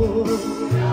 我。